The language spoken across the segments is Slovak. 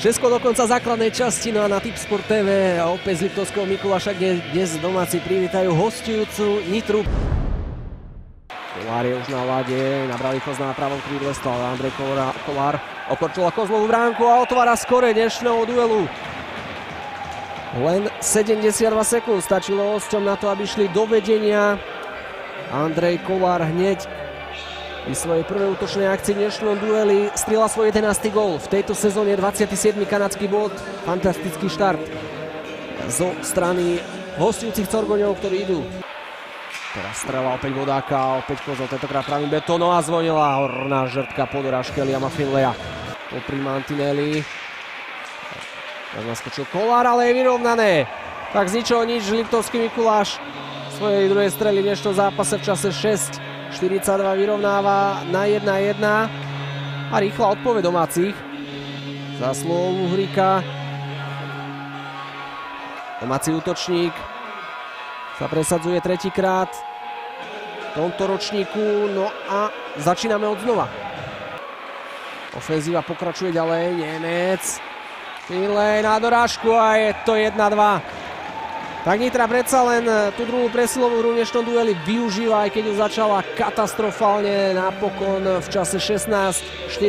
Všetko do konca základnej časti, no a na Tipsport TV a opäť z Liptovského Mikuláša, kde dnes domáci privítajú hostujúcu Nitru. Kolár je už na lade, nabrali koz na pravom krídle, stal Andrej Kolár, okorčil Kozlovú bránku a otvára skore dnešného duelu. Len 72 sekúnd stačilo hosťom na to, aby šli do vedenia. Andrej Kolár hneď pri svojej prvej útočnej akcii v dnešnom dueli strieľa svoj 11. gól. V tejto sezóne 27. kanadský bod. Fantastický štart zo strany hostujúcich Corgoňov, ktorí idú. Teraz strela opäť Vodáka, opäť Kozol, tentokrát pravým betónom a zvonila horná žrtka po dorážke Liama Finleja. Popri Mantinelli. Teraz naskočil Kolár, ale je vyrovnané. Tak z ničoho nič Liptovský Mikuláš svojej druhej strely v dnešnom zápase v čase 6 42 vyrovnáva na 1-1 a rýchla odpoveď domácich. Za slovom Uhrika. Domáci útočník sa presadzuje tretíkrát v tomto ročníku. No a začíname od znova. Ofenzíva pokračuje ďalej. Nemec. Finlay na dorážku a je to 1-2. Tak Nitra predsa len e, tú druhú presilovú hru v dnešnom dueli využíva, aj keď ju začala katastrofálne napokon v čase 16.42.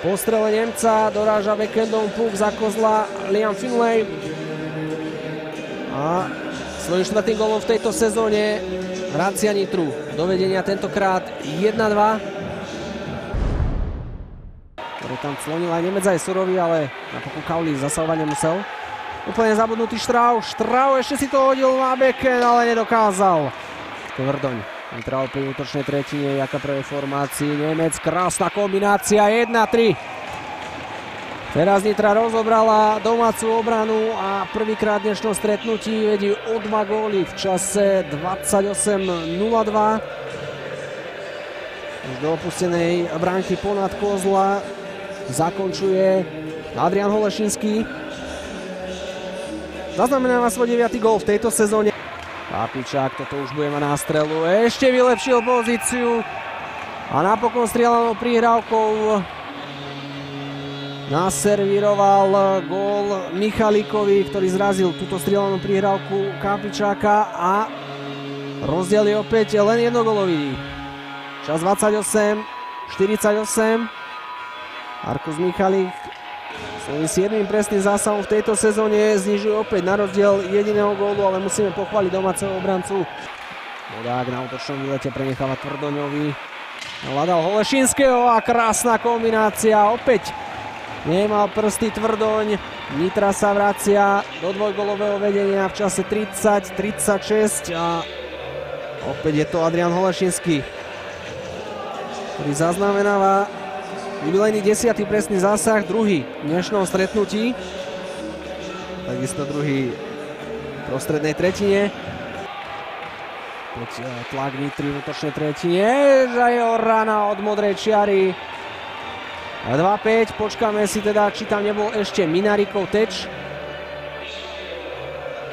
Po strele Nemca doráža backendom puk za kozla Liam Finlay. A svojím štvrtým golom v tejto sezóne vracia Nitru. Dovedenia tentokrát 1-2. Ktorý tam clonil aj Nemec aj Surový, ale napokon Kauli zasahovať nemusel. Úplne zabudnutý Štrau. Štrau ešte si to hodil na beken, ale nedokázal. Tvrdoň. Nitra opäť v útočnej tretine, jaká prvej formácii. Nemec, krásna kombinácia, 1-3. Teraz Nitra rozobrala domácu obranu a prvýkrát v dnešnom stretnutí vedí o dva góly v čase 28-02. Už do opustenej bránky ponad Kozla zakončuje Adrian Holešinský. Zaznamenáva svoj 9. gól v tejto sezóne. Papičák toto už bude mať na strelu. Ešte vylepšil pozíciu. A napokon strieľanou prihrávkou naservíroval gól Michalíkovi, ktorý zrazil túto strieľanú prihrávku Kapičáka a rozdiel je opäť len jednogolový. Čas 28, 48. Arkus Michalík Svojím 7. presným zásahom v tejto sezóne znižuje opäť na rozdiel jediného gólu, ale musíme pochváliť domáceho obrancu. Vodák na útočnom výlete prenecháva Tvrdoňovi. Hľadal Holešinského a krásna kombinácia. Opäť nemal prsty Tvrdoň. Nitra sa vracia do dvojgolového vedenia v čase 30-36 a opäť je to Adrian Holešinský, ktorý zaznamenáva Jubilejný desiatý presný zásah, druhý v dnešnom stretnutí. Takisto druhý v prostrednej tretine. Poď eh, tlak Nitry v útočnej tretine. Žajo rana od modrej čiary. 2-5, počkáme si teda, či tam nebol ešte Minarikov teč.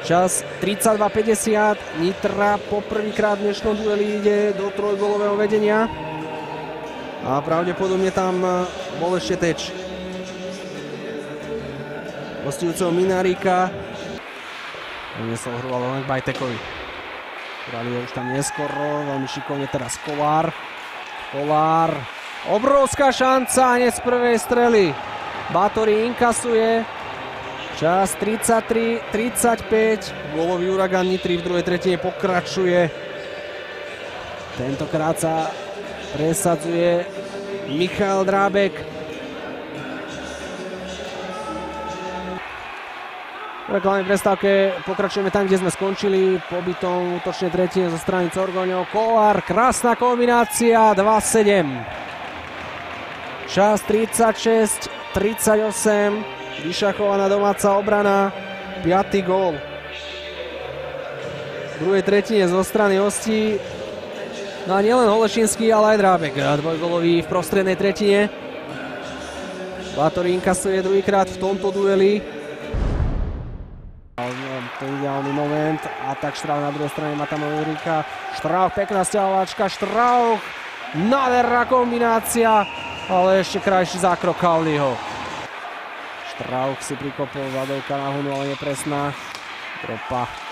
Čas 32-50, Nitra poprvýkrát v dnešnom dueli ide do trojgolového vedenia. A pravdepodobne tam e, bol ešte teč. Hostujúceho Minarika. Doniesol hru ale len k Bajtekovi. Hrali už tam neskoro, veľmi šikovne teraz Kolár. Kolár. Obrovská šanca hneď z prvej strely. Bátori inkasuje. Čas 33-35. Gólový uragan Nitry v druhej tretine pokračuje. Tentokrát sa presadzuje Michal Drábek. V reklamnej prestávke pokračujeme tam, kde sme skončili pobytom útočnej tretine zo strany Corgoňov. Kolár, krásna kombinácia, 2-7. Čas 36, 38. Vyšachovaná domáca obrana, 5. gól. V druhej tretine zo strany hostí No a nielen Holešinský, ale aj Drábek. Dvojgolový v prostrednej tretine. Bátor inkasuje druhýkrát v tomto dueli. Ten ideálny moment. A tak Štrauch na druhej strane Matamo Jurika. Štrauch, pekná stiahovačka. Štrauch, nádherná kombinácia. Ale ešte krajší zákrok Kauliho. Strauch si prikopol zadovka na Hunu, ale nepresná. Tropa.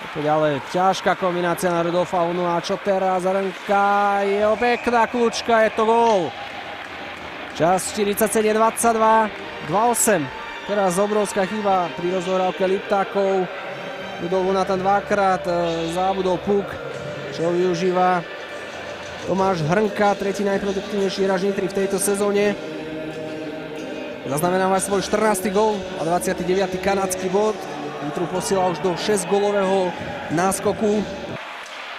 Opäť ale ťažká kombinácia na Rudolfa Hunu. A čo teraz? Rnka. Je pekná kľúčka, je to gól. Čas 47-22. 2-8. Teraz obrovská chyba pri rozhohrávke Liptákov. Budol Huna tam dvakrát. e, Zábudol Puk, čo využíva Tomáš Hrnka, tretí najproduktívnejší hráč Nitry v tejto sezóne. Zaznamenáva svoj 14. gól a 29. kanadský bod. Nitru posiela už do 6-gólového náskoku.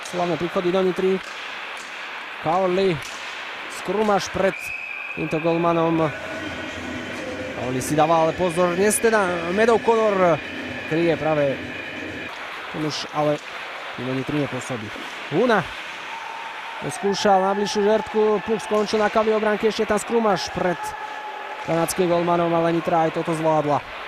Slavné príchody do Nitry. Kaoli skrumaš pred týmto golmanom. Kaoli si dáva ale pozor. Dnes teda Medov Conor kryje práve ten už ale mimo Nitry nepôsobí. Huna skúšal na bližšiu žertku, Puk skončil na kavli obránky, ešte tam skrumaš pred kanadským golmanom, ale Nitra aj toto zvládla.